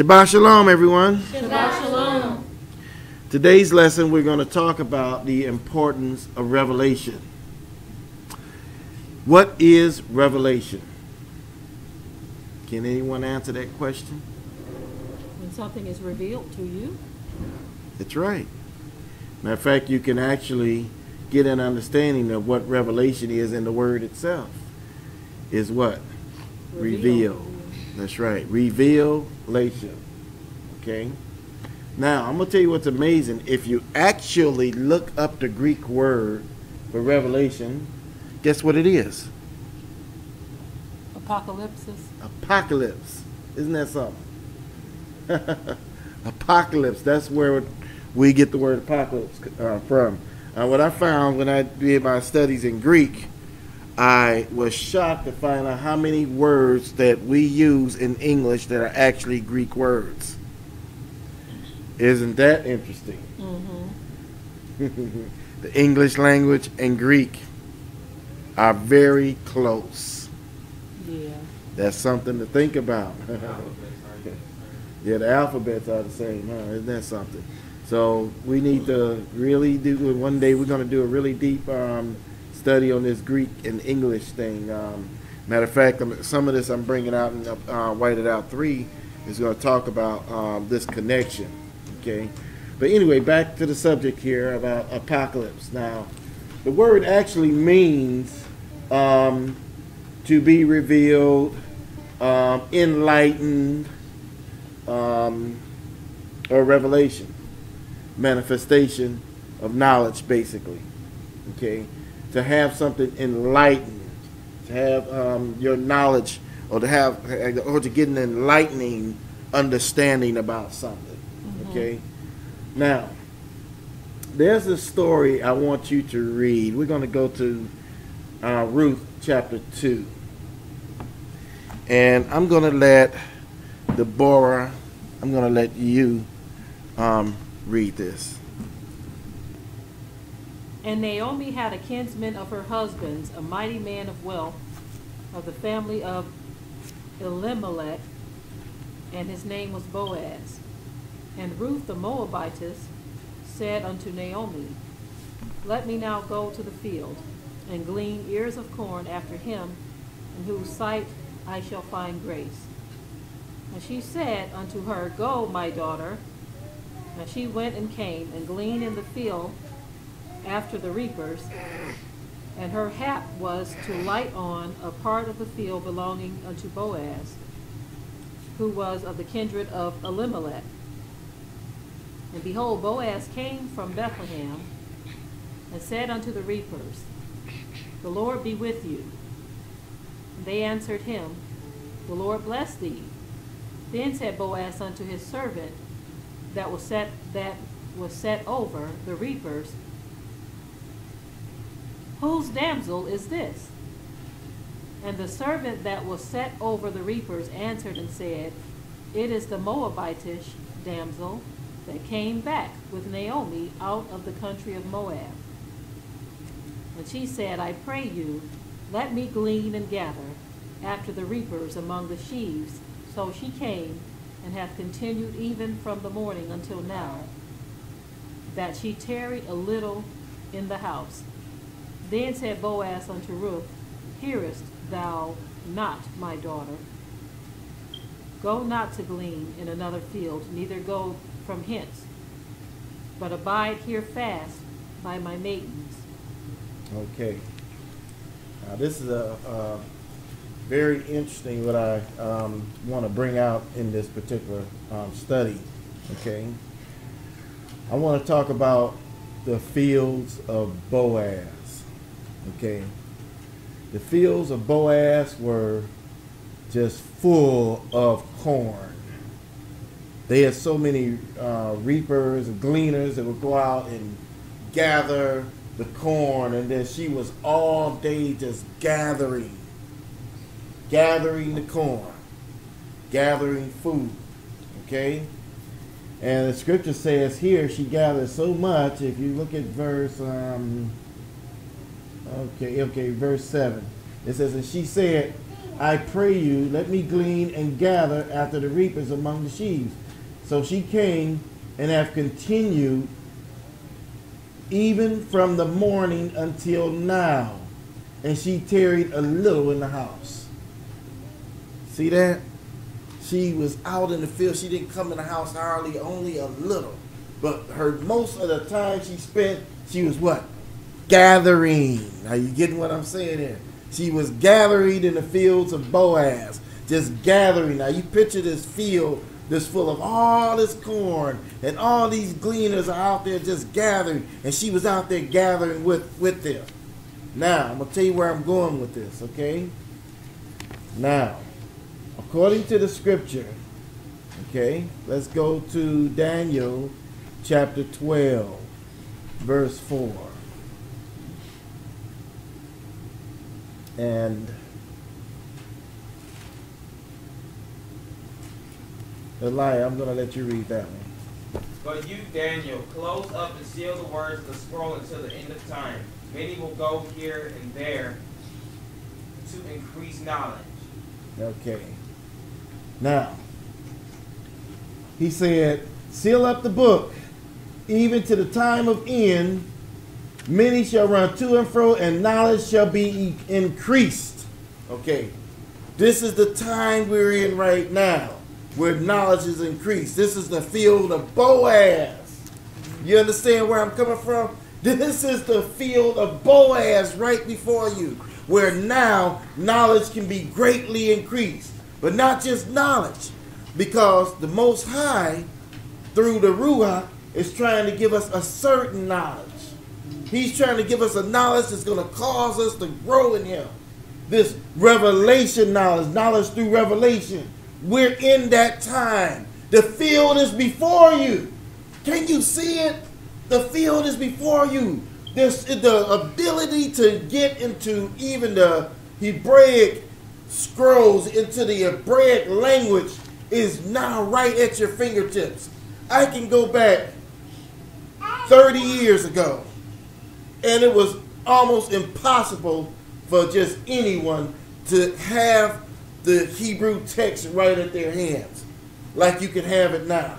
Shabbat Shalom, everyone. Shabbat Shalom. Today's lesson, we're going to talk about the importance of revelation. What is revelation? Can anyone answer that question? When something is revealed to you, That's right. Matter of fact, you can actually get an understanding of what revelation is in the word itself. Is what? Reveal. That's right. Revelation. Okay? Now, I'm going to tell you what's amazing. If you actually look up the Greek word for revelation, guess what it is? apocalypsis, Apocalypse. Isn't that something? apocalypse. That's where we get the word apocalypse uh, from. Uh, what I found when I did my studies in Greek, I was shocked to find out how many words that we use in English that are actually Greek words. Isn't that interesting? the English language and Greek are very close. yeah. That's something to think about. yeah, the alphabets are the same, huh? Isn't that something? So we need to really do. One day we're going to do a really deep um, study on this Greek and English thing. Um, matter of fact, some of this I'm bringing out and uh, It out three is going to talk about um, this connection. Okay, but anyway, back to the subject here about apocalypse. Now, the word actually means um, to be revealed, um, enlightened, um, or revelation, manifestation of knowledge, basically. Okay, to have something enlightened, to have um, your knowledge, or to have, or to get an enlightening understanding about something. Okay, now there's a story I want you to read. We're going to go to uh, Ruth chapter 2. And I'm going to let Deborah, I'm going to let you um, read this. And Naomi had a kinsman of her husband's, a mighty man of wealth, of the family of Elimelech, and his name was Boaz. And Ruth the Moabitess said unto Naomi, Let me now go to the field, and glean ears of corn after him, in whose sight I shall find grace. And she said unto her, Go, my daughter. And she went and came, and gleaned in the field after the reapers, and her hap was to light on a part of the field belonging unto Boaz, who was of the kindred of Elimelech. And behold, Boaz came from Bethlehem, and said unto the reapers, The Lord be with you. And they answered him, The Lord bless thee. Then said Boaz unto his servant that was set that was set over the reapers, Whose damsel is this? And the servant that was set over the reapers answered and said, It is the Moabitish damsel that came back with Naomi out of the country of Moab. And she said, I pray you, let me glean and gather after the reapers among the sheaves. So she came and hath continued even from the morning until now, that she tarry a little in the house. Then said Boaz unto Ruth, Hearest thou not, my daughter? Go not to glean in another field, neither go from hence, but abide here fast by my maidens. Okay. Now, this is a, uh very interesting what I um, want to bring out in this particular um, study. Okay. I want to talk about the fields of Boaz. Okay. The fields of Boaz were just full of corn. They had so many uh, reapers and gleaners that would go out and gather the corn, and then she was all day just gathering, gathering the corn, gathering food. Okay? And the scripture says here she gathered so much. If you look at verse, um, okay, okay, verse 7, it says, And she said, I pray you, let me glean and gather after the reapers among the sheaves. So she came and have continued even from the morning until now. And she tarried a little in the house. See that? She was out in the field. She didn't come in the house hardly, only a little. But her most of the time she spent, she was what? Gathering. Are you getting what I'm saying here? She was gathering in the fields of Boaz. Just gathering. Now you picture this field that's full of all this corn and all these gleaners are out there just gathering and she was out there gathering with with them now i'm going to tell you where i'm going with this okay now according to the scripture okay let's go to daniel chapter 12 verse 4 and Elijah, I'm going to let you read that one. But you, Daniel, close up and seal the words of the scroll until the end of time. Many will go here and there to increase knowledge. Okay. Now, he said, seal up the book, even to the time of end. Many shall run to and fro, and knowledge shall be increased. Okay. This is the time we're in right now where knowledge is increased. This is the field of Boaz. You understand where I'm coming from? This is the field of Boaz right before you, where now knowledge can be greatly increased. But not just knowledge, because the Most High, through the Ruach, is trying to give us a certain knowledge. He's trying to give us a knowledge that's going to cause us to grow in Him. This revelation knowledge, knowledge through revelation we're in that time. The field is before you. Can you see it? The field is before you. There's the ability to get into even the Hebraic scrolls, into the Hebraic language, is now right at your fingertips. I can go back 30 years ago, and it was almost impossible for just anyone to have the Hebrew text right at their hands, like you can have it now.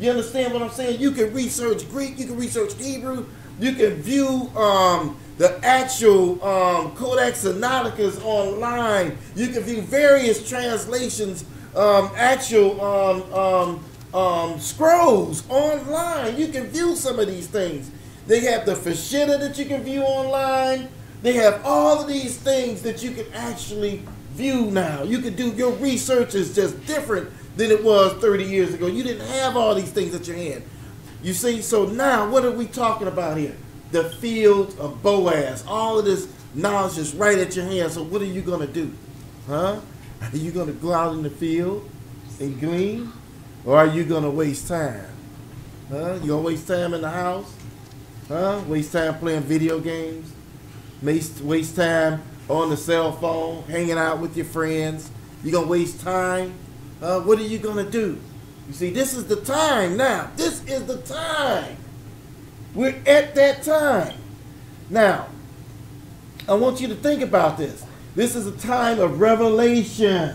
You understand what I'm saying? You can research Greek, you can research Hebrew, you can view um, the actual um, Codex Sinaiticus online. You can view various translations, um, actual um, um, um, scrolls online. You can view some of these things. They have the Peshitta that you can view online. They have all of these things that you can actually view now. You can do your research is just different than it was 30 years ago. You didn't have all these things at your hand. You see, so now what are we talking about here? The field of Boaz. All of this knowledge is right at your hand. So what are you going to do? Huh? Are you going to go out in the field and glean? Or are you going to waste time? Huh? You going to waste time in the house? Huh? Waste time playing video games? Waste, waste time on the cell phone, hanging out with your friends. You're going to waste time. Uh, what are you going to do? You see, this is the time now. This is the time. We're at that time. Now, I want you to think about this. This is a time of revelation.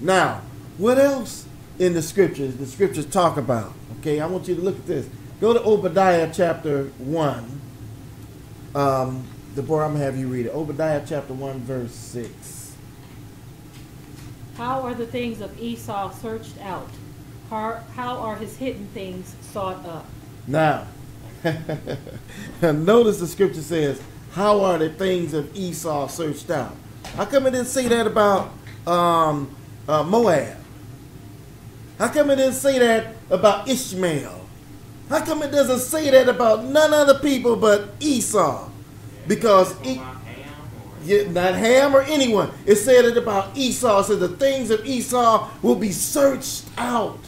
Now, what else in the scriptures, the scriptures talk about? Okay, I want you to look at this. Go to Obadiah chapter 1. Um, Deborah, I'm going to have you read it. Obadiah chapter 1, verse 6. How are the things of Esau searched out? How, how are his hidden things sought up? Now, notice the scripture says, How are the things of Esau searched out? How come it didn't say that about um, uh, Moab? How come it didn't say that about Ishmael? How come it doesn't say that about none other people but Esau? Because e- yeah, not Ham or anyone. It said it about Esau. It said the things of Esau will be searched out.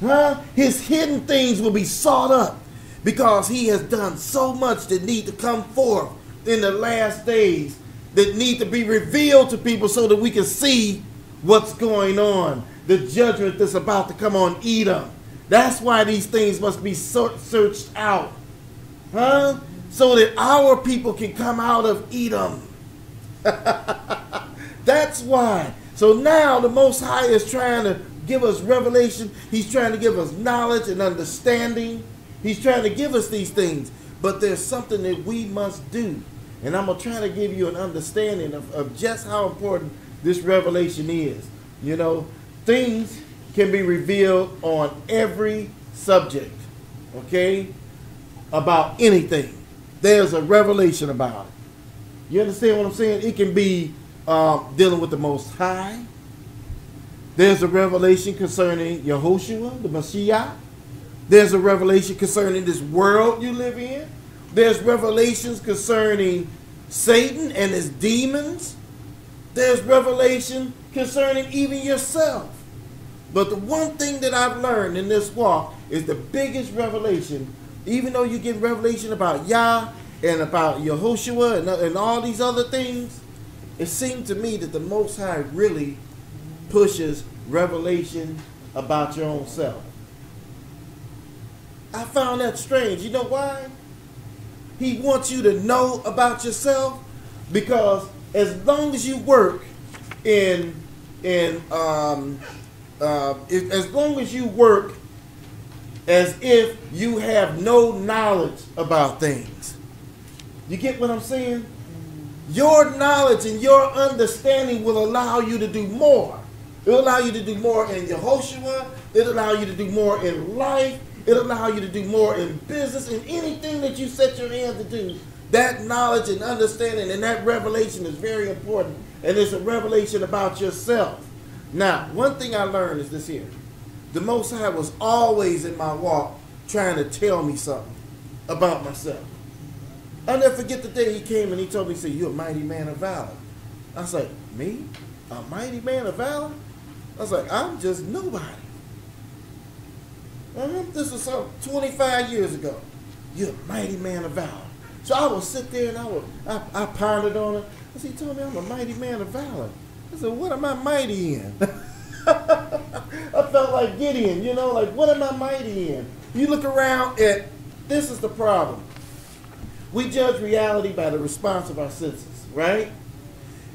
Huh? His hidden things will be sought up because he has done so much that need to come forth in the last days that need to be revealed to people so that we can see what's going on. The judgment that's about to come on Edom. That's why these things must be searched out. Huh? so that our people can come out of Edom. That's why. So now the Most High is trying to give us revelation. He's trying to give us knowledge and understanding. He's trying to give us these things. But there's something that we must do. And I'm going to try to give you an understanding of, of just how important this revelation is. You know, things can be revealed on every subject, okay? About anything. There's a revelation about it. You understand what I'm saying? It can be um, dealing with the Most High. There's a revelation concerning Yehoshua, the Messiah. There's a revelation concerning this world you live in. There's revelations concerning Satan and his demons. There's revelation concerning even yourself. But the one thing that I've learned in this walk is the biggest revelation, even though you get revelation about Yah and about Yehoshua and, and all these other things, it seemed to me that the Most High really pushes revelation about your own self. I found that strange. You know why? He wants you to know about yourself because as long as you work in in um, uh, if, as long as you work as if you have no knowledge about things. You get what I'm saying? Your knowledge and your understanding will allow you to do more. It'll allow you to do more in Yehoshua. It'll allow you to do more in life. It'll allow you to do more in business and anything that you set your hand to do. That knowledge and understanding and that revelation is very important. And it's a revelation about yourself. Now, one thing I learned is this here. The Most High was always in my walk trying to tell me something about myself. I'll never forget the day he came and he told me, he said, you're a mighty man of valor. I was like, me? A mighty man of valor? I was like, I'm just nobody. Uh-huh. This was some 25 years ago. You're a mighty man of valor. So I would sit there and I would, I, I pondered on it. Said, he told me I'm a mighty man of valor. I said, what am I mighty in? I felt like Gideon, you know, like, what am I mighty in? You look around at, this is the problem. We judge reality by the response of our senses, right?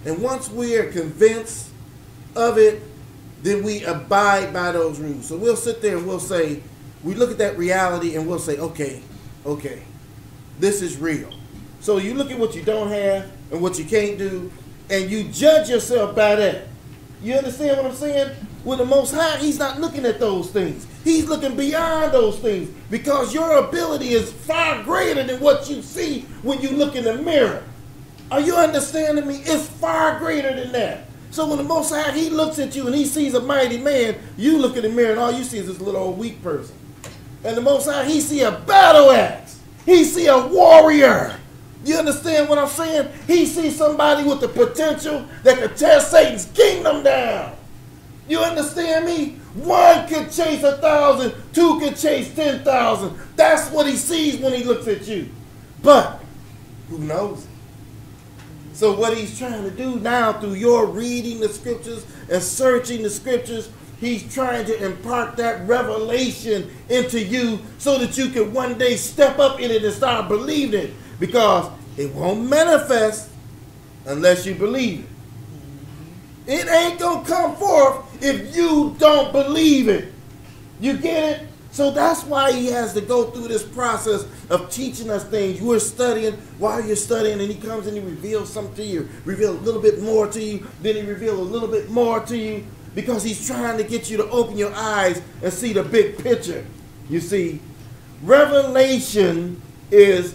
And once we are convinced of it, then we abide by those rules. So we'll sit there and we'll say, we look at that reality and we'll say, okay, okay, this is real. So you look at what you don't have and what you can't do, and you judge yourself by that. You understand what I'm saying? With the Most High, He's not looking at those things. He's looking beyond those things because your ability is far greater than what you see when you look in the mirror. Are you understanding me? It's far greater than that. So when the Most High, He looks at you and He sees a mighty man, you look in the mirror and all you see is this little old weak person. And the Most High, He see a battle axe. He see a warrior. You understand what I'm saying? He sees somebody with the potential that could tear Satan's kingdom down. You understand me? One could chase a thousand, two could chase ten thousand. That's what he sees when he looks at you. But who knows? So what he's trying to do now through your reading the scriptures and searching the scriptures, he's trying to impart that revelation into you so that you can one day step up in it and start believing it because it won't manifest unless you believe it. It ain't going to come forth if you don't believe it. You get it? So that's why he has to go through this process of teaching us things. You're studying while you're studying, and he comes and he reveals something to you, reveal a little bit more to you, then he reveals a little bit more to you, because he's trying to get you to open your eyes and see the big picture. You see, revelation is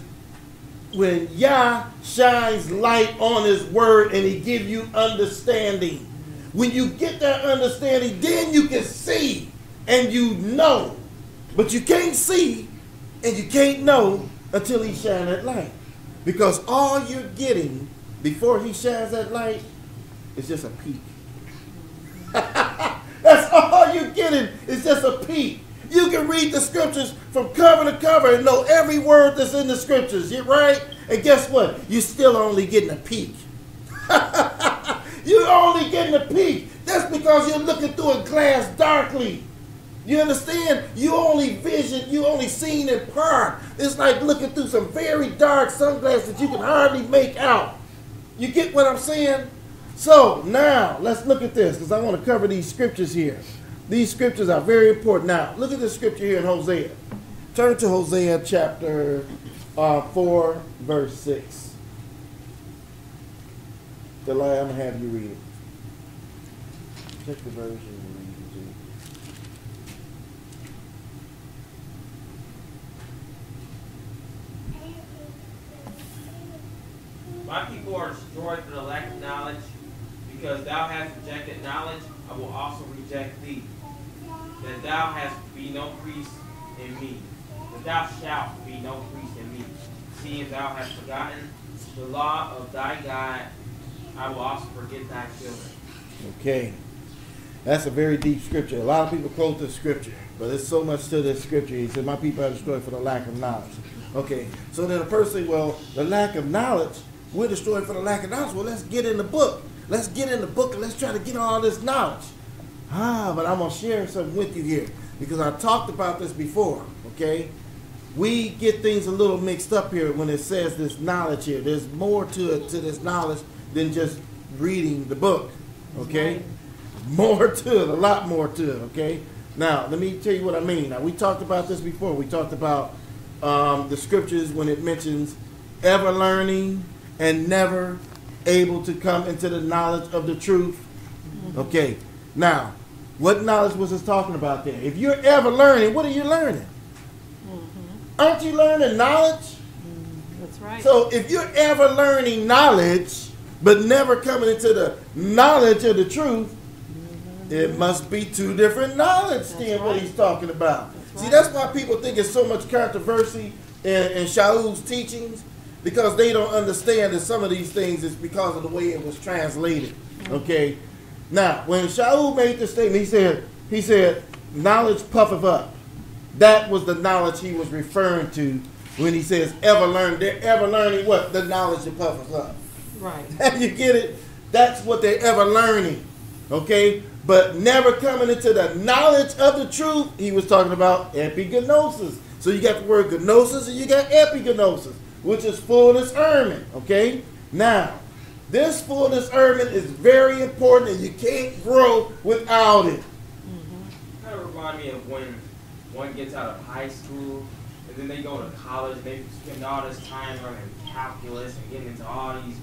when Yah shines light on his word and he gives you understanding. When you get that understanding, then you can see and you know. But you can't see and you can't know until he shines that light. Because all you're getting before he shines that light is just a peek. That's all you're getting is just a peek. You can read the scriptures from cover to cover and know every word that's in the scriptures, you right? And guess what? You're still only getting a peek. you're only getting a peek. That's because you're looking through a glass darkly. You understand? You only vision, you only seen in part. It's like looking through some very dark sunglasses that you can hardly make out. You get what I'm saying? So now let's look at this because I want to cover these scriptures here. These scriptures are very important. Now look at this scripture here in Hosea. Turn to Hosea chapter uh, 4, verse 6. Delilah, I'm going to have you read it. Check the version. My people are destroyed for the lack of knowledge. Because thou hast rejected knowledge, I will also reject thee. That thou hast be no priest in me. That thou shalt be no priest in me. Seeing thou hast forgotten the law of thy God, I will also forget thy children. Okay. That's a very deep scripture. A lot of people quote this scripture, but there's so much to this scripture. He said, My people are destroyed for the lack of knowledge. Okay. So then a person, well, the lack of knowledge, we're destroyed for the lack of knowledge. Well, let's get in the book. Let's get in the book and let's try to get all this knowledge. Ah, but I'm going to share something with you here because I talked about this before, okay? We get things a little mixed up here when it says this knowledge here. There's more to it, to this knowledge than just reading the book, okay? More to it, a lot more to it, okay? Now, let me tell you what I mean. Now, we talked about this before. We talked about um, the scriptures when it mentions ever learning and never able to come into the knowledge of the truth. Okay, now, what knowledge was this talking about there? If you're ever learning, what are you learning? Mm-hmm. Aren't you learning knowledge? Mm, that's right. So if you're ever learning knowledge, but never coming into the knowledge of the truth, mm-hmm. it must be two different knowledge then what he's talking about. That's See, right. that's why people think it's so much controversy in, in Shaul's teachings, because they don't understand that some of these things is because of the way it was translated. Mm-hmm. Okay? Now, when Shaul made the statement, he said, he said, knowledge puffeth up. That was the knowledge he was referring to when he says ever learn. They're ever learning what? The knowledge that puffeth up. right. you get it? That's what they're ever learning. Okay? But never coming into the knowledge of the truth, he was talking about epigenosis. So you got the word gnosis and you got epigenosis, which is full discernment. Okay? Now, this full discernment is very important and you can't grow without it. Mm-hmm. Kind of remind me of when one gets out of high school and then they go to college and they spend all this time learning calculus and getting into all these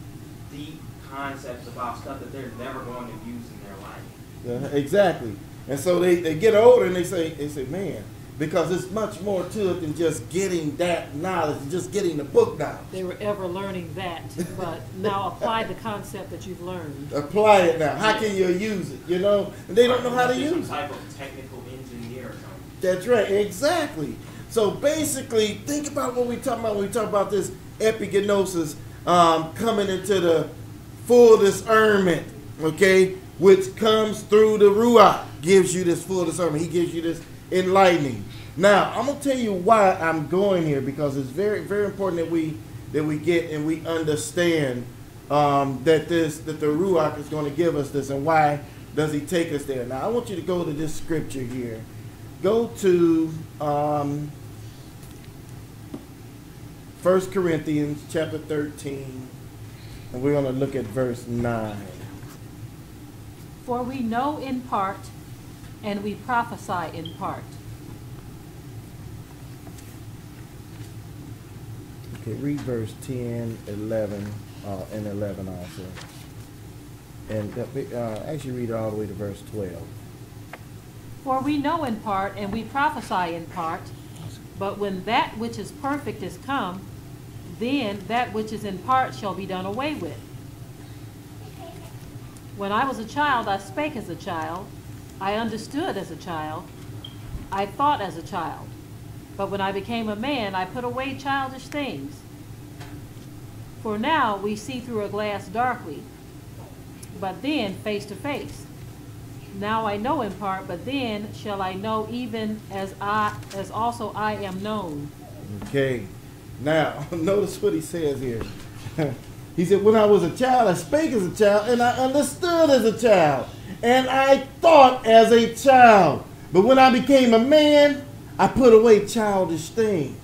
deep concepts about stuff that they're never going to use in their life. Yeah, exactly. And so they, they get older and they say, they say, man, because it's much more to it than just getting that knowledge, and just getting the book knowledge. They were ever learning that, but now apply the concept that you've learned. Apply it now. How can you use it? You know, and they don't know how to Just use Some it. type of technical engineer or. That's right, exactly. So basically, think about what we talk about when we talk about this epigenosis um, coming into the full discernment, okay, which comes through the ruach, gives you this full discernment. He gives you this enlightening. Now, I'm gonna tell you why I'm going here because it's very, very important that we that we get and we understand um, that this that the ruach is going to give us this, and why does he take us there? Now, I want you to go to this scripture here go to um, 1 Corinthians chapter 13, and we're going to look at verse 9. For we know in part, and we prophesy in part. Okay, read verse 10, 11, uh, and 11 also. And uh, uh, actually read all the way to verse 12. For we know in part, and we prophesy in part, but when that which is perfect is come, then that which is in part shall be done away with. When I was a child, I spake as a child, I understood as a child, I thought as a child. But when I became a man, I put away childish things. For now we see through a glass darkly, but then face to face. Now I know in part, but then shall I know even as I as also I am known. Okay. Now, notice what he says here. he said, When I was a child, I spake as a child, and I understood as a child, and I thought as a child. But when I became a man, I put away childish things.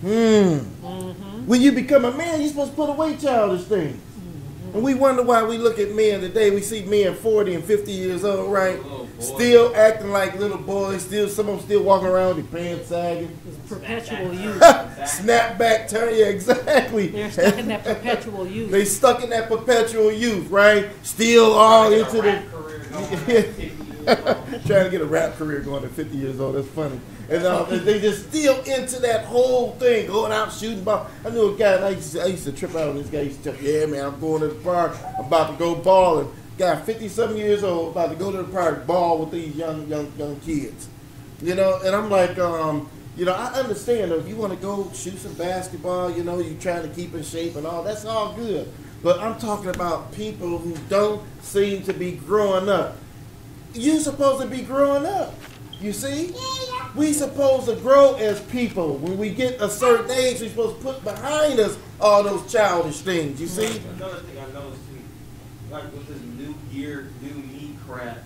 Hmm. When you become a man, you're supposed to put away childish things. And we wonder why we look at men today. We see men 40 and 50 years old, right? Little boy. Still acting like little boys. Still, some of them still walking around with their pants sagging. It's perpetual youth. Snap back, turn. Yeah, exactly. They're stuck in that perpetual youth. They stuck in that perpetual youth, right? Still all into the rap career going at 50 years old. trying to get a rap career going at 50 years old. That's funny. And uh, they just still into that whole thing, going out shooting ball. I knew a guy, I used, to, I used to trip out on this guy. He used to tell me, yeah, man, I'm going to the park. I'm about to go balling. Guy, 50 something years old, about to go to the park, ball with these young, young, young kids. You know, and I'm like, um, you know, I understand if you want to go shoot some basketball, you know, you're trying to keep in shape and all, that's all good. But I'm talking about people who don't seem to be growing up. You're supposed to be growing up. You see? We supposed to grow as people. When we get a certain age, we're supposed to put behind us all those childish things. You see? Another thing I noticed too, like with this new gear, new me crap,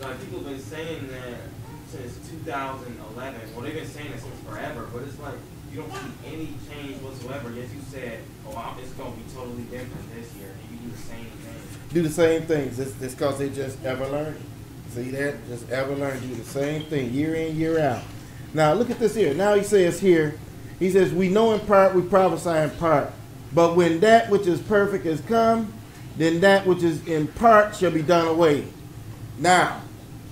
like people have been saying that since 2011. Well, they've been saying it since forever, but it's like you don't see any change whatsoever. Yet you said, "Oh, I'm, it's gonna be totally different this year," and you do the same thing. Do the same things. It's, it's cause they just ever learn. See that? Just ever learn. Do the same thing year in, year out. Now look at this here. Now he says here, he says, We know in part, we prophesy in part. But when that which is perfect is come, then that which is in part shall be done away. Now,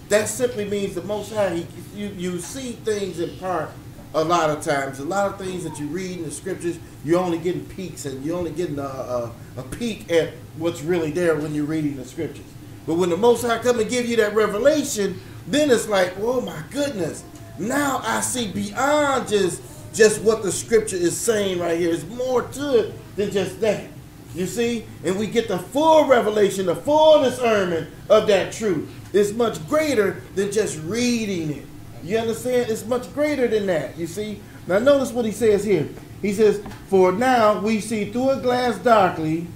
that simply means the Most High, he, you, you see things in part a lot of times. A lot of things that you read in the scriptures, you're only getting peeks and you're only getting a, a, a peek at what's really there when you're reading the scriptures. But when the Most High come and give you that revelation, then it's like, oh my goodness, now I see beyond just just what the scripture is saying right here. It's more to it than just that. You see? And we get the full revelation, the full discernment of that truth. It's much greater than just reading it. You understand? It's much greater than that. You see? Now notice what he says here. He says, For now we see through a glass darkly,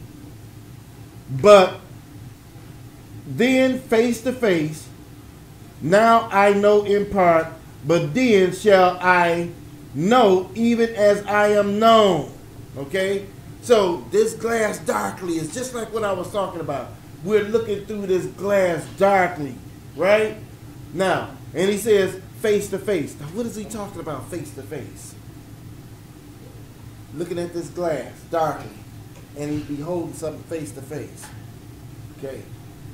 but then face to face. Now I know in part, but then shall I know even as I am known. Okay? So this glass darkly is just like what I was talking about. We're looking through this glass darkly, right? Now, and he says face to face. Now, what is he talking about face to face? Looking at this glass darkly, and he's beholding something face to face. Okay,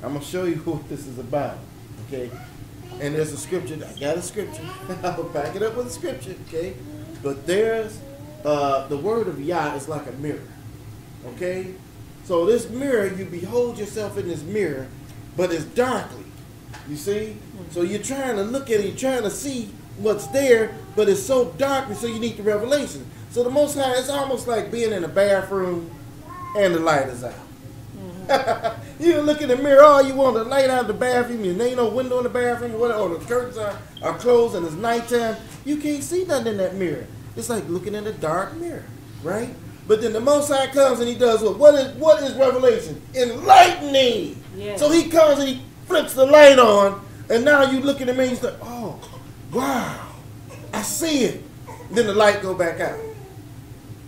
I'm gonna show you what this is about. Okay, and there's a scripture. I got a scripture. I'll back it up with a scripture. Okay, but there's uh, the word of Yah is like a mirror. Okay, so this mirror, you behold yourself in this mirror, but it's darkly. You see, so you're trying to look at it, you're trying to see what's there, but it's so dark, and so you need the revelation. So the Most High, it's almost like being in a bathroom and the light is out. you look in the mirror, all you want the light out of the bathroom, and there ain't no window in the bathroom, or, or the curtains are, are closed and it's nighttime. You can't see nothing in that mirror. It's like looking in a dark mirror, right? But then the Most High comes and he does what? What is what is revelation? Enlightening. Yes. So he comes and he flips the light on, and now you look at the mirror and you say, oh, wow, I see it. Then the light go back out.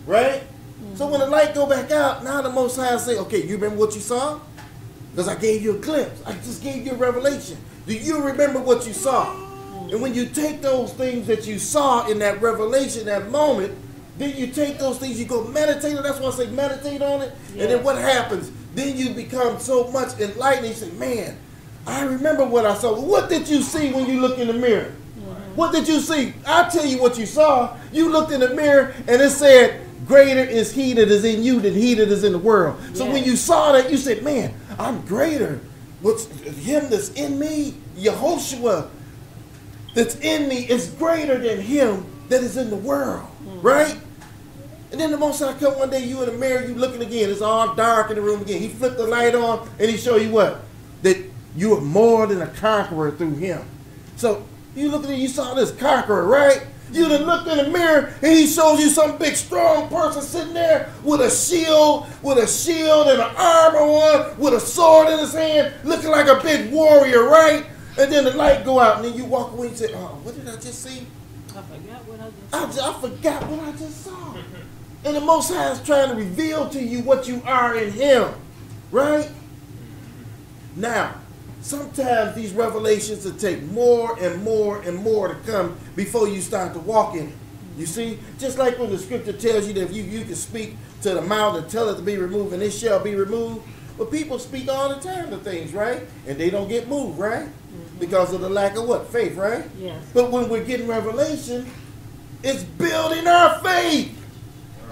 Right? Mm-hmm. So when the light go back out, now the Most High say, okay, you remember what you saw? Because I gave you a glimpse. I just gave you a revelation. Do you remember what you saw? Mm-hmm. And when you take those things that you saw in that revelation, that moment, then you take those things, you go meditate on. That's why I say meditate on it. And then what happens? Then you become so much enlightened. You say, man, I remember what I saw. What did you see when you look in the mirror? What did you see? I'll tell you what you saw. You looked in the mirror and it said, Greater is he that is in you than he that is in the world. So when you saw that, you said, Man, I'm greater. What's him that's in me, Yehoshua, that's in me is greater than him that is in the world. Hmm. Right? And then the most I come one day, you in the mirror, you looking again. It's all dark in the room again. He flipped the light on and he show you what? That you are more than a conqueror through him. So you look at it, you saw this conqueror, right? You done looked in the mirror and he shows you some big strong person sitting there with a shield, with a shield and an armor on, with a sword in his hand, looking like a big warrior, right? And then the light go out and then you walk away and say, oh, what did I just see? I forgot what I just I, ju- I forgot what I just saw. And the Most High is trying to reveal to you what you are in Him. Right? Now, sometimes these revelations will take more and more and more to come before you start to walk in it. You see, just like when the scripture tells you that if you, you can speak to the mountain and tell it to be removed and it shall be removed. But people speak all the time to things, right? And they don't get moved, right? Mm-hmm. Because of the lack of what? Faith, right? Yes. But when we're getting revelation, it's building our faith.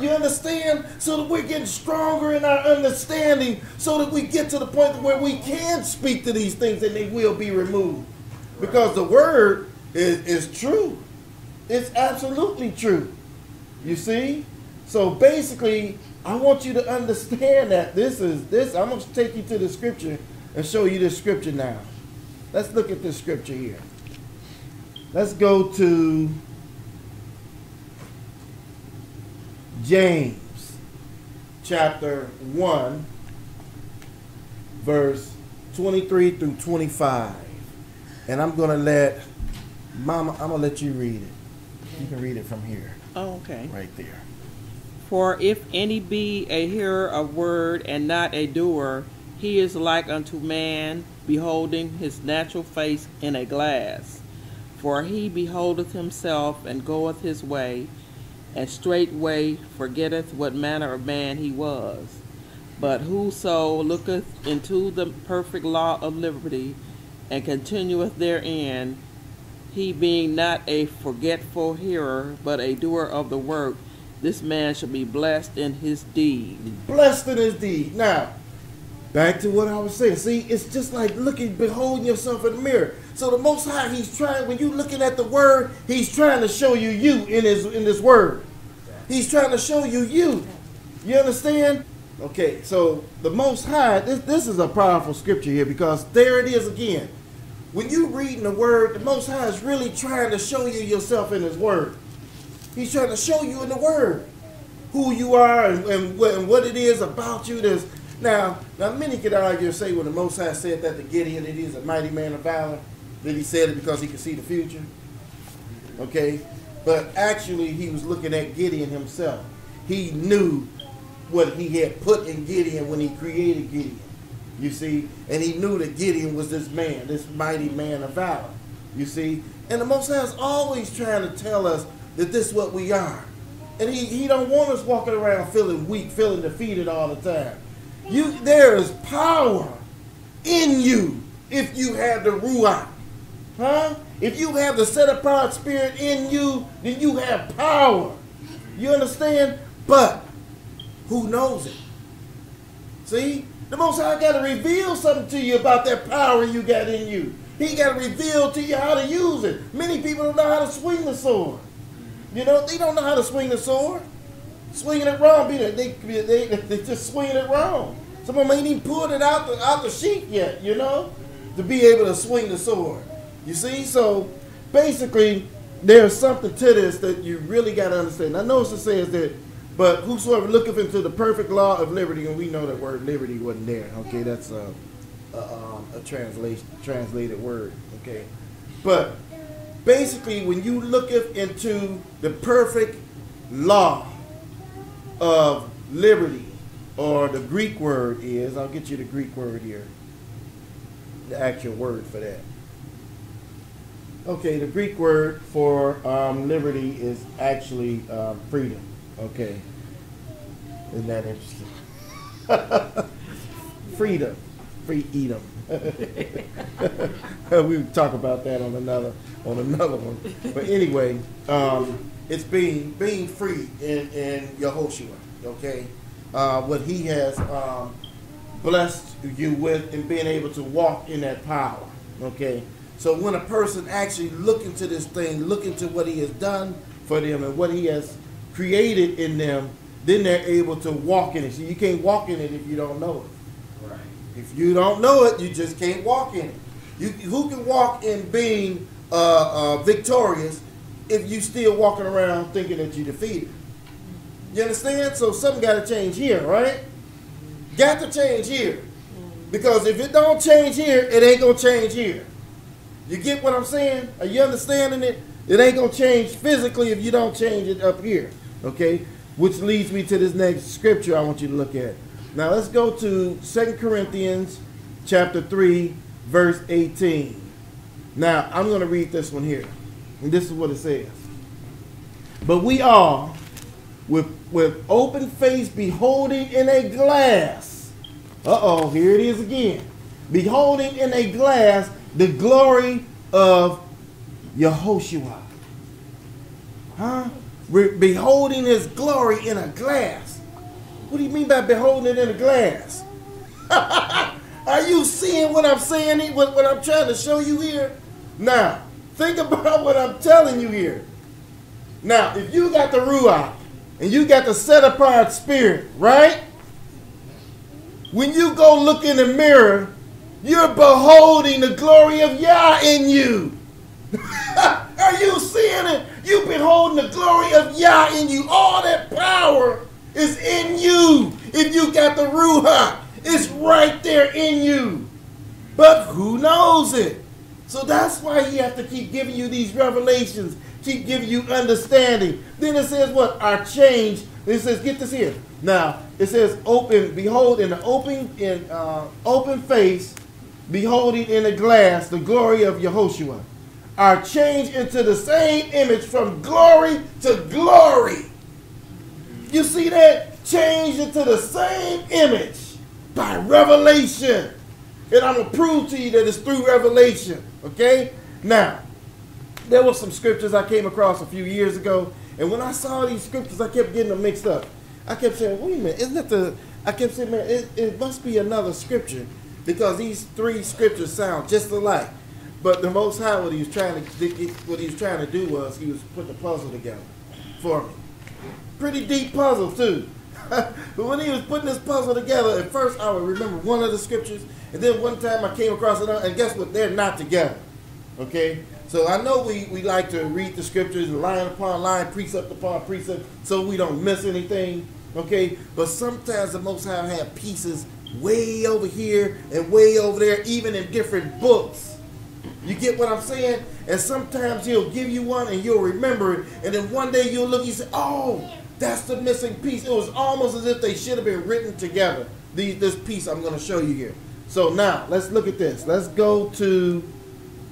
You understand? So that we're getting stronger in our understanding, so that we get to the point where we can speak to these things and they will be removed. Because the word is, is true. It's absolutely true. You see? So basically, I want you to understand that this is this. I'm going to take you to the scripture and show you this scripture now. Let's look at this scripture here. Let's go to James chapter 1, verse 23 through 25. And I'm going to let Mama, I'm going to let you read it. You can read it from here, Oh, okay. right there. For if any be a hearer of word and not a doer, he is like unto man beholding his natural face in a glass. For he beholdeth himself and goeth his way, and straightway forgetteth what manner of man he was. But whoso looketh into the perfect law of liberty, and continueth therein, he being not a forgetful hearer, but a doer of the work, this man shall be blessed in his deed. Blessed in his deed. Now, back to what I was saying. See, it's just like looking, beholding yourself in the mirror. So the Most High, He's trying. When you looking at the Word, He's trying to show you you in His in this Word. He's trying to show you you. You understand? Okay, so the Most High. This this is a powerful scripture here because there it is again. When you reading the Word, the Most High is really trying to show you yourself in His Word. He's trying to show you in the Word who you are and, and, what, and what it is about you. That's now, now many could argue and say when the Most High said that to Gideon, it is a mighty man of valor, that he said it because he could see the future. Okay, but actually he was looking at Gideon himself. He knew what he had put in Gideon when he created Gideon. You see, and he knew that Gideon was this man, this mighty man of valor. You see, and the Most High is always trying to tell us that this is what we are. And he, he don't want us walking around feeling weak, feeling defeated all the time. You there is power in you if you have the ruach. Huh? If you have the set apart spirit in you, then you have power. You understand? But who knows it? See? The Most High got to reveal something to you about that power you got in you. He got to reveal to you how to use it. Many people don't know how to swing the sword. You know, they don't know how to swing the sword. Swinging it wrong, be they, they, they, they just swinging it wrong. Some of them ain't even pulled it out the, out the sheet yet, you know, to be able to swing the sword. You see? So basically, there's something to this that you really got to understand. I notice it says that, but whosoever looketh into the perfect law of liberty, and we know that word liberty wasn't there. Okay, that's a, a, um, a translation, translated word. Okay, but basically, when you looketh into the perfect law of liberty, or the Greek word is, I'll get you the Greek word here, the actual word for that. Okay, the Greek word for um, liberty is actually um, freedom. Okay, isn't that interesting? freedom, free Edom. we talk about that on another on another one. But anyway, um, it's being being free in in Yehoshua. Okay, uh, what He has um, blessed you with, and being able to walk in that power. Okay, so when a person actually look into this thing, look into what He has done for them and what He has created in them, then they're able to walk in it. So you can't walk in it if you don't know it. Right. If you don't know it, you just can't walk in it. You, who can walk in being uh, uh, victorious if you still walking around thinking that you defeated? You understand? So something got to change here, right? Got to change here. Because if it don't change here, it ain't going to change here. You get what I'm saying? Are you understanding it? It ain't going to change physically if you don't change it up here. Okay? Which leads me to this next scripture I want you to look at. Now let's go to 2 Corinthians chapter 3, verse 18. Now I'm going to read this one here. And this is what it says. But we all, with, with open face, beholding in a glass. Uh oh, here it is again. Beholding in a glass the glory of Yehoshua. Huh? Beholding his glory in a glass. What do you mean by beholding it in a glass? Are you seeing what I'm saying, what, what I'm trying to show you here? Now, think about what I'm telling you here. Now, if you got the Ruach and you got the set apart spirit, right? When you go look in the mirror, you're beholding the glory of Yah in you. Are you seeing it? You've been holding the glory of Yah in you. All that power is in you. If you got the Ruach, it's right there in you. But who knows it? So that's why he has to keep giving you these revelations, keep giving you understanding. Then it says what? Our change. It says, get this here. Now it says, open, behold, in the open, in uh, open face, beholding in a glass the glory of Yehoshua are changed into the same image from glory to glory. You see that? Changed into the same image by revelation. And I'm going to prove to you that it's through revelation. Okay? Now, there were some scriptures I came across a few years ago. And when I saw these scriptures, I kept getting them mixed up. I kept saying, wait a minute, isn't that the. I kept saying, man, it, it must be another scripture because these three scriptures sound just alike. But the Most High, what he was trying to what he was trying to do was he was putting the puzzle together for me. Pretty deep puzzle too. but when he was putting this puzzle together, at first I would remember one of the scriptures, and then one time I came across another, and guess what? They're not together. Okay? So I know we, we like to read the scriptures line upon line, precept upon precept, so we don't miss anything. Okay? But sometimes the Most High have pieces way over here and way over there, even in different books. You get what I'm saying? And sometimes he'll give you one and you'll remember it. And then one day you'll look, you say, oh, that's the missing piece. It was almost as if they should have been written together. The, this piece I'm going to show you here. So now, let's look at this. Let's go to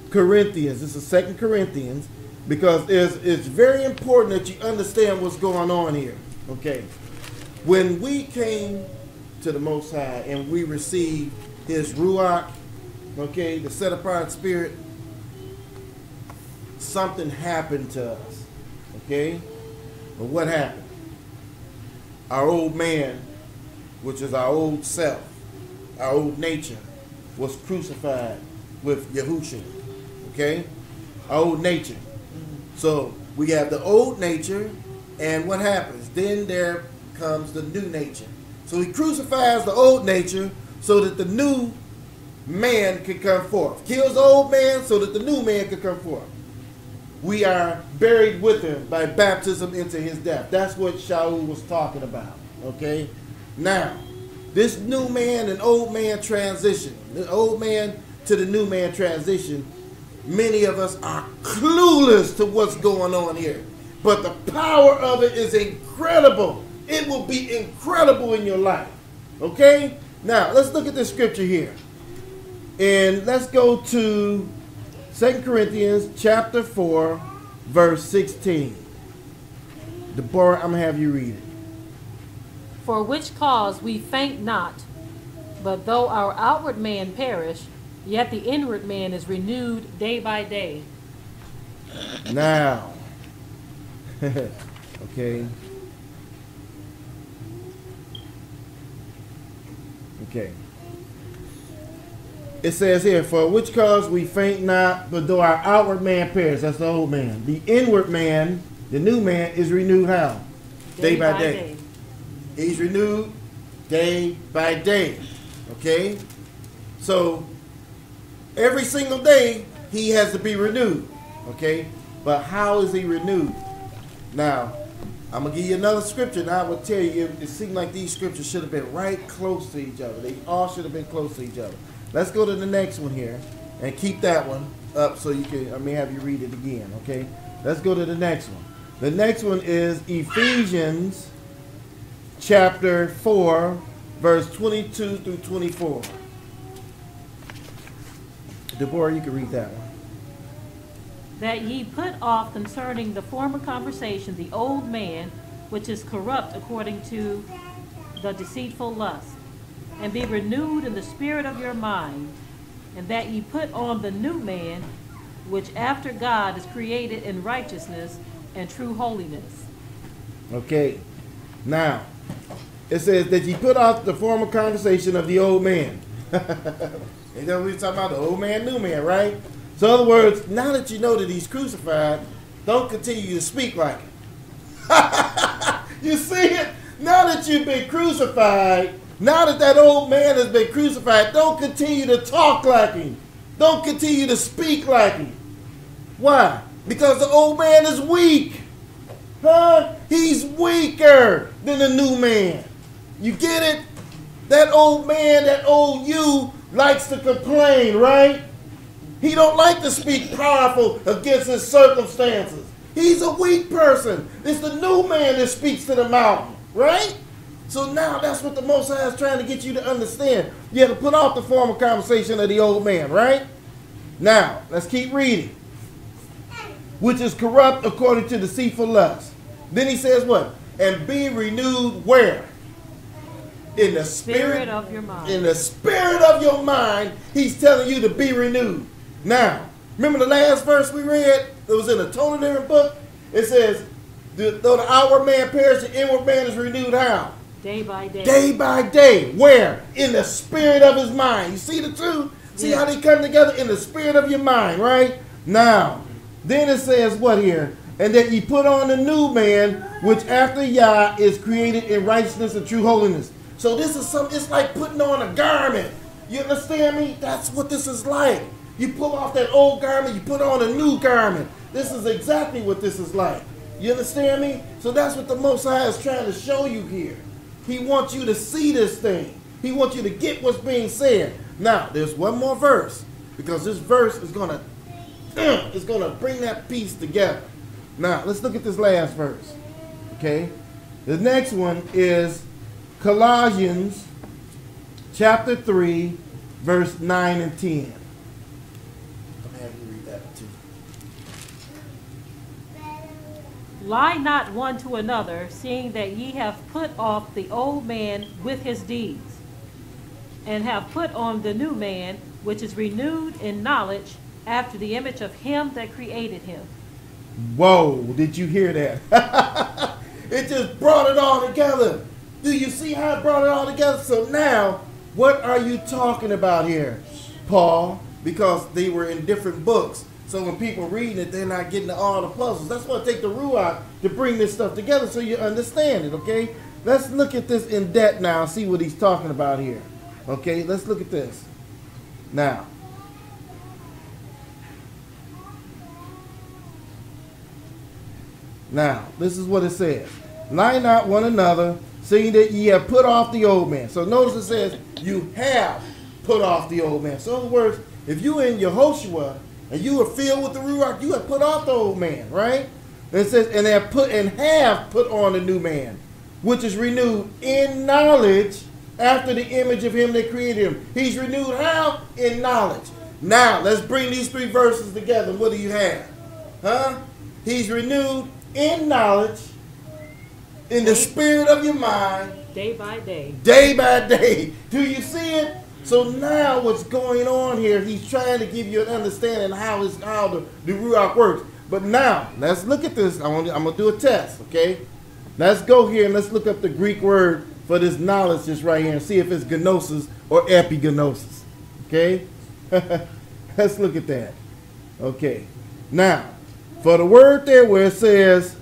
Corinthians. This is Second Corinthians because it's, it's very important that you understand what's going on here. Okay. When we came to the Most High and we receive his Ruach, okay, the set apart spirit, something happened to us. Okay? But what happened? Our old man, which is our old self, our old nature, was crucified with Yahushua. Okay? Our old nature. So we have the old nature, and what happens? Then there comes the new nature. So he crucifies the old nature so that the new man could come forth. Kills the old man so that the new man could come forth. We are buried with him by baptism into his death. That's what Shaul was talking about. Okay? Now, this new man and old man transition, the old man to the new man transition, many of us are clueless to what's going on here. But the power of it is incredible. It will be incredible in your life. Okay? Now, let's look at this scripture here. And let's go to 2 Corinthians chapter 4, verse 16. Deborah, I'm going to have you read it. For which cause we faint not, but though our outward man perish, yet the inward man is renewed day by day. Now, okay. Okay. It says here, for which cause we faint not, but though our outward man perish, that's the old man. The inward man, the new man, is renewed how? Day, by, day. He's renewed day by day. Okay? So every single day he has to be renewed. Okay? But how is he renewed? Now, I'm gonna give you another scripture, and I will tell you it, seemed like these scriptures should have been right close to each other. They all should have been close to each other. Let's go to the next one here and keep that one up so you can I may have you read it again, okay? Let's go to the next one. The next one is Ephesians chapter 4 verse 22 through 24. Deborah, you can read that one. That ye put off concerning the former conversation the old man, which is corrupt according to the deceitful lust, and be renewed in the spirit of your mind, and that ye put on the new man, which after God is created in righteousness and true holiness. Okay. Now, it says that you put off the former conversation of the old man. and then we talking about the old man, new man, right? So, in other words, now that you know that he's crucified, don't continue to speak like it. you see it? Now that you've been crucified, now that that old man has been crucified, don't continue to talk like him. Don't continue to speak like him. Why? Because the old man is weak. Huh? He's weaker than the new man. You get it? That old man, that old you likes to complain, right? He don't like to speak powerful against his circumstances. He's a weak person. It's the new man that speaks to the mountain, right? So now that's what the Most High is trying to get you to understand. You have to put off the former conversation of the old man, right? Now, let's keep reading. Which is corrupt according to deceitful lust. Then he says what? And be renewed where? In the spirit, Spirit of your mind. in the spirit of your mind, he's telling you to be renewed. Now, remember the last verse we read? It was in a totally different book. It says, though the outward man perish, the inward man is renewed how? Day by day. Day by day. Where? In the spirit of his mind. You see the two? See how they come together? In the spirit of your mind, right? Now, then it says what here? And that ye put on the new man, which after Yah is created in righteousness and true holiness. So this is some it's like putting on a garment. You understand me? That's what this is like. You pull off that old garment, you put on a new garment. This is exactly what this is like. You understand me? So that's what the Most High is trying to show you here. He wants you to see this thing. He wants you to get what's being said. Now, there's one more verse because this verse is gonna is gonna bring that piece together. Now, let's look at this last verse. Okay, the next one is Colossians chapter three, verse nine and ten. I'm gonna have you read that one too. Lie not one to another, seeing that ye have put off the old man with his deeds, and have put on the new man, which is renewed in knowledge after the image of him that created him. Whoa, did you hear that? it just brought it all together. Do you see how it brought it all together? So now, what are you talking about here, Paul? Because they were in different books. So when people reading it, they're not getting all the puzzles. That's why I take the Ruach to bring this stuff together so you understand it, okay? Let's look at this in depth now and see what he's talking about here. Okay, let's look at this. Now, Now, this is what it says. Lie not one another, seeing that ye have put off the old man. So notice it says, you have put off the old man. So in other words, if you in Yehoshua and you are filled with the Ruach, you have put off the old man, right? And it says, and they have put and have put on the new man, which is renewed in knowledge after the image of him that created him. He's renewed how? In knowledge. Now, let's bring these three verses together. What do you have? Huh? He's renewed in knowledge, in the spirit of your mind, Day by day. day by day. Do you see it? So now what's going on here, he's trying to give you an understanding how his, how the, the Ruach works. But now, let's look at this. I I'm going to do a test, okay? Let's go here and let's look up the Greek word for this knowledge just right here and see if it's gnosis or epignosis, Okay? let's look at that. Okay. Now, for the word there where it says,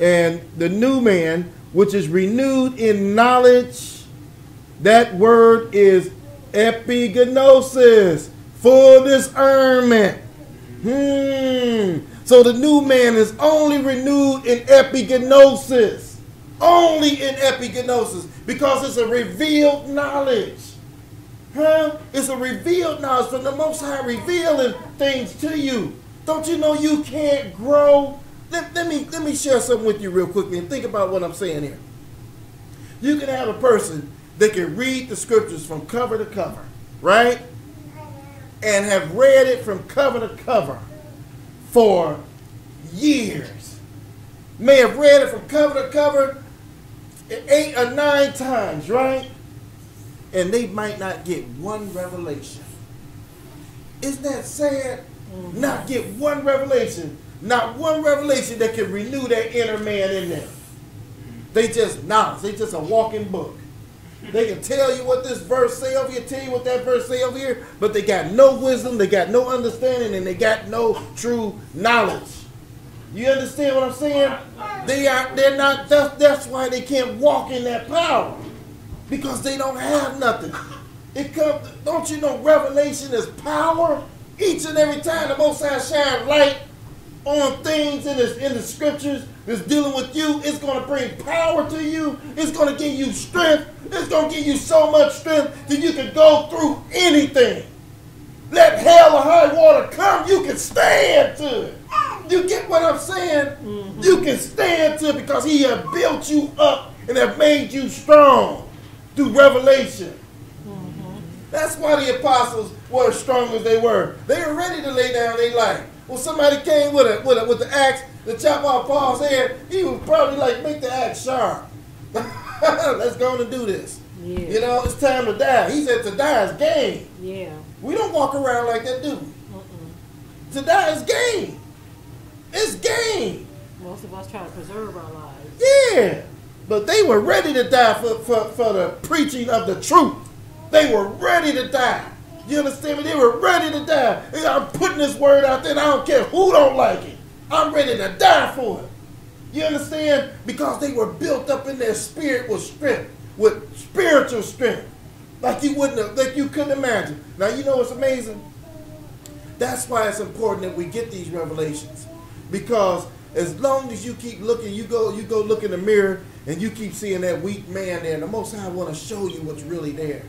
and the new man, which is renewed in knowledge, that word is epignosis, full discernment. Hmm. So the new man is only renewed in epignosis. Only in epignosis. Because it's a revealed knowledge. Huh? It's a revealed knowledge from the Most High revealing things to you. Don't you know you can't grow? Let, let me let me share something with you real quickly and think about what I'm saying here. You can have a person They can read the scriptures from cover to cover, right? And have read it from cover to cover for years. May have read it from cover to cover eight or nine times, right? And they might not get one revelation. Isn't that sad? Mm-hmm. Not get one revelation. Not one revelation that can renew that inner man in them. They just knowledge. They just a walking book. They can tell you what this verse say over here, tell you what that verse say over here, but they got no wisdom, they got no understanding, and they got no true knowledge. You understand what I'm saying? They are they're not that's, that's why they can't walk in that power. Because they don't have nothing. It comes don't you know revelation is power? Each and every time the most high shine light on things in the, in the scriptures that's dealing with you, it's going to bring power to you. It's going to give you strength. It's going to give you so much strength that you can go through anything. Let hell or high water come, you can stand to it. You get what I'm saying? Mm-hmm. You can stand to it because he has built you up and have made you strong through revelation. Mm-hmm. That's why the apostles were as strong as they were. They were ready to lay down their life. When somebody came with a with a, with the axe to chop off Paul's head, he was probably like, make the axe sharp. Let's go on and do this. Yeah. You know, it's time to die. He said to die is gain. Yeah. We don't walk around like that, do we? Mm-mm. To die is gain. It's gain. Most of us try to preserve our lives. Yeah. But they were ready to die for, for, for the preaching of the truth. They were ready to die. You understand me? They were ready to die. And I'm putting this word out there and I don't care who don't like it. I'm ready to die for it. You understand? Because they were built up in their spirit with strength, with spiritual strength. Like you wouldn't have, like you couldn't imagine. Now you know what's amazing? That's why it's important that we get these revelations. Because as long as you keep looking, you go you go look in the mirror and you keep seeing that weak man there, the most high want to show you what's really there.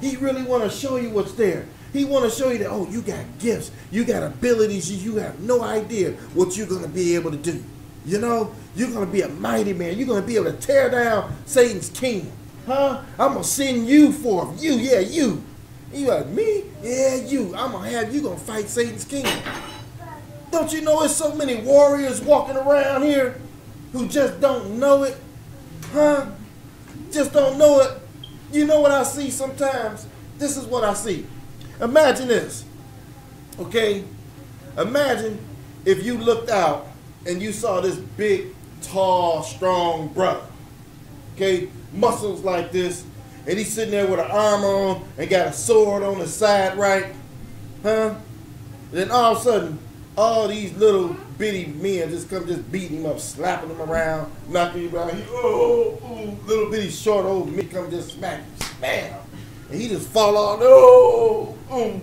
He really want to show you what's there. He want to show you that oh, you got gifts, you got abilities, you, have no idea what you're gonna be able to do. You know, you're gonna be a mighty man. You're gonna be able to tear down Satan's kingdom. Huh? I'm gonna send you forth. You, yeah, you. You like me? Yeah, you. I'm gonna have you gonna fight Satan's kingdom. Don't you know there's so many warriors walking around here who just don't know it? Huh? Just don't know it. You know what I see sometimes? This is what I see. Imagine this. Okay? Imagine if you looked out and you saw this big, tall, strong brother. Okay? Muscles like this. And he's sitting there with an armor on and got a sword on the side, right? Huh? then all of a sudden, all these little bitty men just come just beating him up, slapping him around, knocking him around. He, oh, oh, little bitty short old men come just smack him, bam. And he just fall on, oh, oh.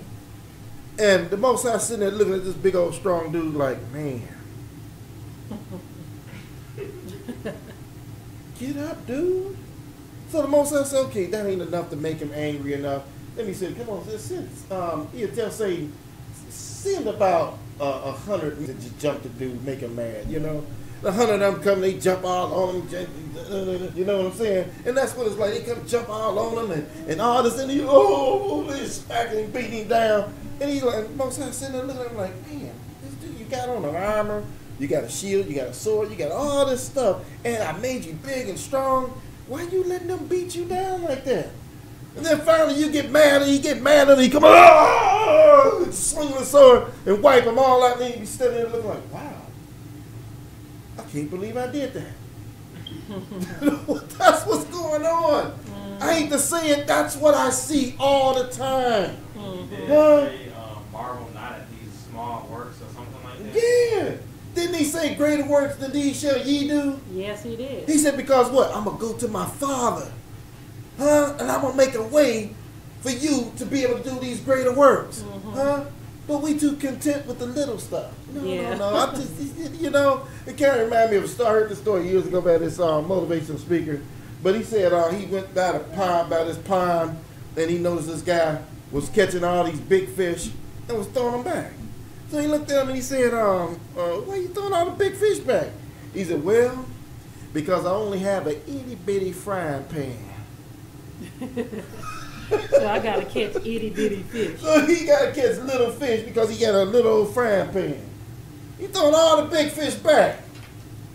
And the Most High sitting there looking at this big old strong dude like, man. Get up, dude. So the Most High said, okay, that ain't enough to make him angry enough. Then he said, come on, send, um, he'll tell Satan, send about a hundred to just jump the dude, make him mad, you know? The hundred of them come, they jump all on him, you know what I'm saying? And that's what it's like. They come jump all on him and, and all oh, this, and he, oh, they smacking him, beating him down. And he's like, Most High sitting there looking at him like, man, this dude, you got on an armor, you got a shield, you got a sword, you got all this stuff, and I made you big and strong. Why you letting them beat you down like that? And then finally you get mad and you get mad and he come ah, swing the sword and wipe them all out and then you be standing there looking like, wow, I can't believe I did that. that's what's going on. I hate to say it, that's what I see all the time. Did Huh? they uh, marvel not at these small works or something like that? Yeah. Didn't he say greater works than these shall ye do? Yes, he did. He said, because what? I'm going to go to my father. Huh? And I'm to make a way for you to be able to do these greater works. Huh? But we too content with the little stuff. No, Yeah. no, no. I'm just, you know, it kind of remind me of a story. I heard this story years ago about this uh, motivational speaker. But he said uh, he went by the pond, by this pond, and he noticed this guy was catching all these big fish and was throwing them back. So he looked at him and he said, um, uh, why are you throwing all the big fish back? He said, well, because I only have an itty bitty frying pan. So I gotta catch itty bitty fish. So he got to catch little fish because he got a little old frying pan. He throwing all the big fish back.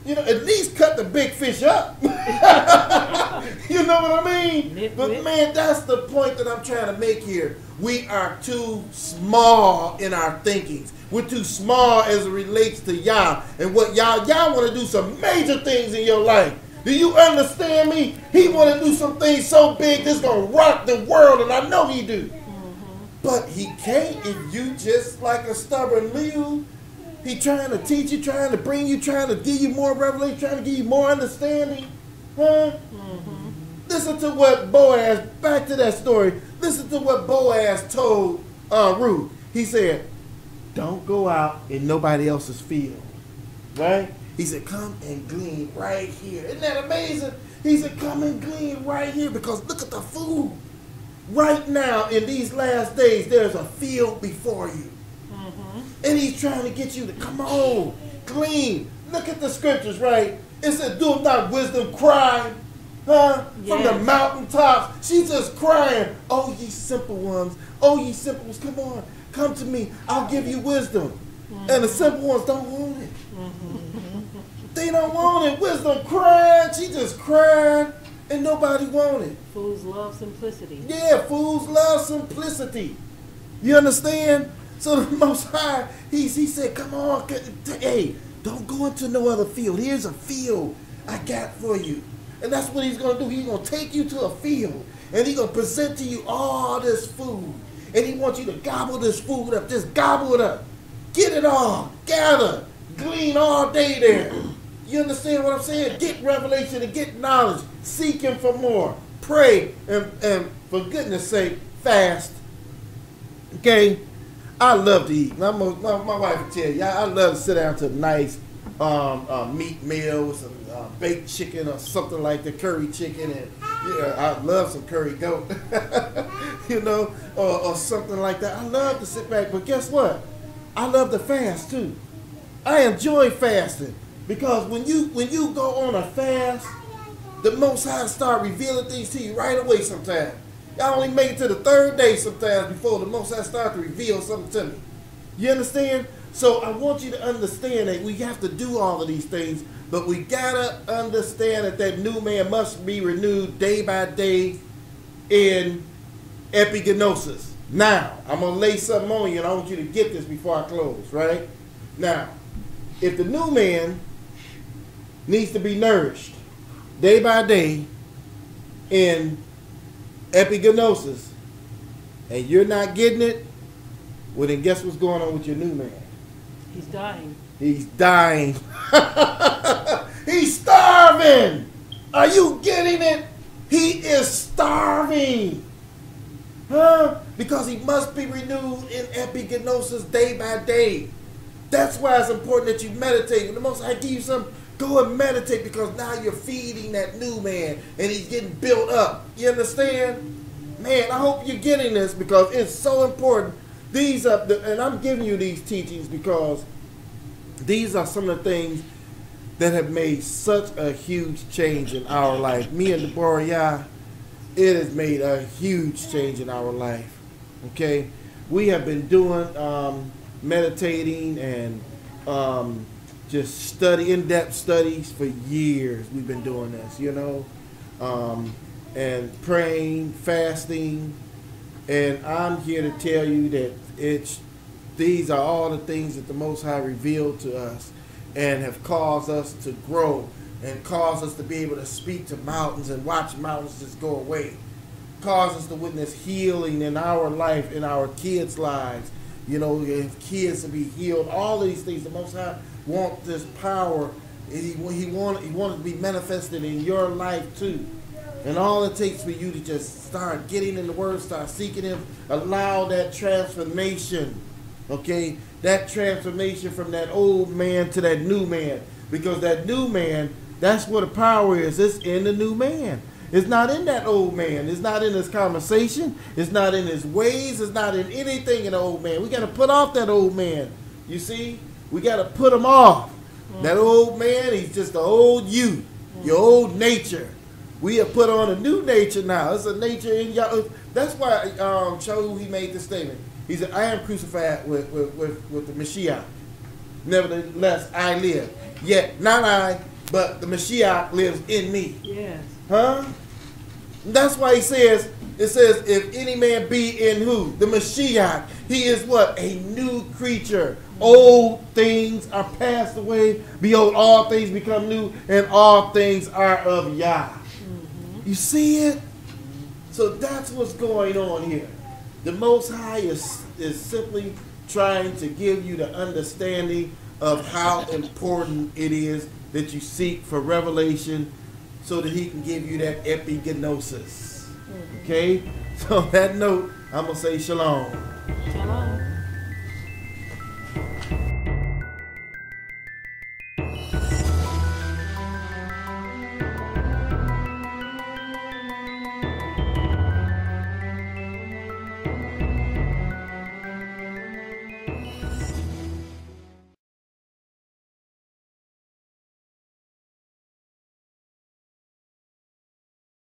You know, at least cut the big fish up. you know what I mean? Nitwit. But man, that's the point that I'm trying to make here. We are too small in our thinkings. We're too small as it relates to y'all and what y'all y'all want to do some major things in your life. Do you understand me? He want to do some things so big that's gonna rock the world, and I know he do. But he can't if you just like a stubborn mule. He trying to teach you, trying to bring you, trying to give you more revelation, trying to give you more understanding. Huh? Listen to what Boaz, back to that story. Listen to what Boaz told uh, Ruth. He said, Don't go out in nobody else's field. Right? He said, Come and glean right here. Isn't that amazing? He said, Come and glean right here because look at the food. Right now, in these last days, there's a field before you. Mm-hmm. And he's trying to get you to come on, glean. Look at the scriptures, right? It said, Do not wisdom cry, huh? From the Yes. mountaintops. She's just crying, Oh, ye simple ones, oh, ye simple ones, come on, come to me. I'll give you wisdom. And the mm-hmm. simple ones don't want it. They don't want it. Wisdom cried. She just cried, and nobody wanted. Fools love simplicity. Yeah, fools love simplicity. You understand? So the Most High, he, he said, come on, get- hey, don't go into no other field. Here's a field I got for you. And that's what he's going to do. He's going to take you to a field, and he's going to present to you all this food. And he wants you to gobble this food up. Just gobble it up. Get it all. Gather. Glean all day there. You understand what I'm saying? Get revelation and get knowledge. Seek him for more. Pray and, and for goodness sake, fast. Okay? I love to eat. My, my, my wife will tell you, I, I love to sit down to a nice um, uh, meat meal with some uh, baked chicken or something like the curry chicken. And yeah, I love some curry goat, you know, or, or something like that. I love to sit back, but guess what? I love to fast too. I enjoy fasting because when you when you go on a fast, the Most High start revealing things to you right away. Sometimes y'all only make it to the third day sometimes before the Most High start to reveal something to me. You understand? So I want you to understand that we have to do all of these things, but we gotta understand that that new man must be renewed day by day in epignosis. Now, I'm gonna lay something on you, and I want you to get this before I close, right? Now, if the new man needs to be nourished day by day in epignosis, and you're not getting it, well then guess what's going on with your new man? He's dying. He's dying. He's starving. Are you getting it? He is starving. Huh? Because he must be renewed in epignosis day by day. That's why it's important that you meditate. When the Most High give you some, go and meditate because now you're feeding that new man and he's getting built up. You understand? Man, I hope you're getting this because it's so important. These are, the, and I'm giving you these teachings because these are some of the things that have made such a huge change in our life. Me and Deborah, yeah, it has made a huge change in our life. Okay, we have been doing um, meditating and um, just study in-depth studies for years. We've been doing this, you know, um, and praying, fasting, and I'm here to tell you that it's these are all the things that the Most High revealed to us and have caused us to grow and caused us to be able to speak to mountains and watch mountains just go away. Cause us to witness healing in our life, in our kids' lives. You know, if kids to be healed, all these things. The Most High want this power. He, he want he wanted to be manifested in your life too. And all it takes for you to just start getting in the Word, start seeking Him, allow that transformation, okay? That transformation from that old man to that new man. Because that new man, that's where the power is. It's in the new man. It's not in that old man. It's not in his conversation. It's not in his ways. It's not in anything in the old man. We got to put off that old man. You see? We got to put him off. That old man, he's just the old you, your old nature. We have put on a new nature now. It's a nature in y'all. That's why um, Shaul, he made this statement. He said, I am crucified with, with, with, with the Mashiach. Nevertheless, I live. Yet, not I, but the Mashiach lives in me. Yes. Huh? That's why he says, it says, if any man be in who? The Mashiach. He is what? A new creature. Old things are passed away. Behold, all things become new, and all things are of Yah. You see it? So that's what's going on here. The Most High is, is simply trying to give you the understanding of how important it is that you seek for revelation so that he can give you that epignosis. Mm-hmm. Okay? So on that note, I'm going to say shalom. shalom.